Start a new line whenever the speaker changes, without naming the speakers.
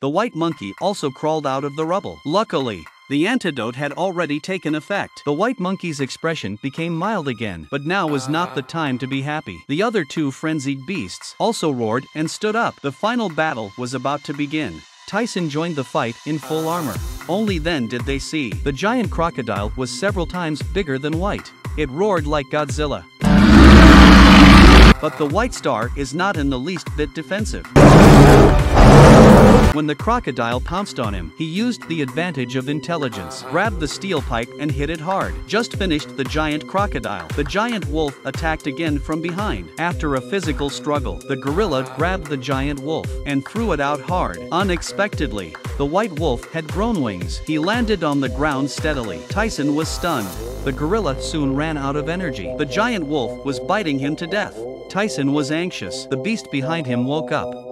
The white monkey also crawled out of the rubble. Luckily, the antidote had already taken effect. The white monkey's expression became mild again, but now was not the uh. time to be happy. The other two frenzied beasts also roared and stood up. The final battle was about to begin. Tyson joined the fight in full uh. armor. Only then did they see the giant crocodile was several times bigger than White. It roared like Godzilla. But the White Star is not in the least bit defensive. When the crocodile pounced on him, he used the advantage of intelligence, grabbed the steel pipe and hit it hard. Just finished the giant crocodile. The giant wolf attacked again from behind. After a physical struggle, the gorilla grabbed the giant wolf and threw it out hard. Unexpectedly, the white wolf had grown wings. He landed on the ground steadily. Tyson was stunned. The gorilla soon ran out of energy. The giant wolf was biting him to death. Tyson was anxious. The beast behind him woke up.